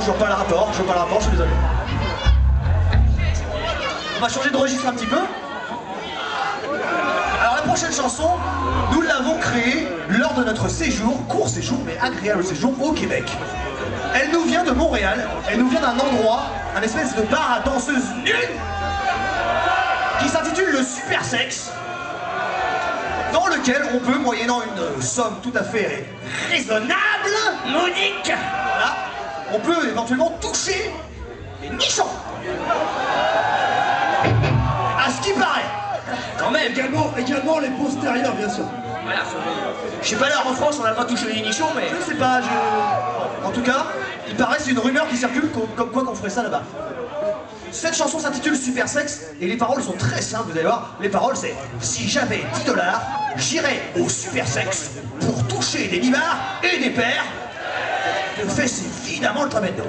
Je vois pas le rapport, je vois pas le rapport, je suis désolé. On va changer de registre un petit peu. Alors la prochaine chanson, nous l'avons créée lors de notre séjour, court séjour, mais agréable séjour au Québec. Elle nous vient de Montréal, elle nous vient d'un endroit, un espèce de bar à danseuses nulle, qui s'intitule le Super Sexe, dans lequel on peut, moyennant une somme tout à fait raisonnable, monique, voilà, on peut éventuellement toucher les nichons. À ce qui paraît. Quand même Également, également les postérieurs, bien sûr. Je sais pas là en France on n'a pas touché les nichons mais... Je sais pas, je... En tout cas, il paraît, c'est une rumeur qui circule comme, quoi qu'on ferait ça là-bas. Cette chanson s'intitule Super Sexe et les paroles sont très simples, vous allez voir. Les paroles c'est Si j'avais 10 dollars, j'irais au Super Sexe pour toucher des nibards et des pères. De fesses évidemment le tremendo.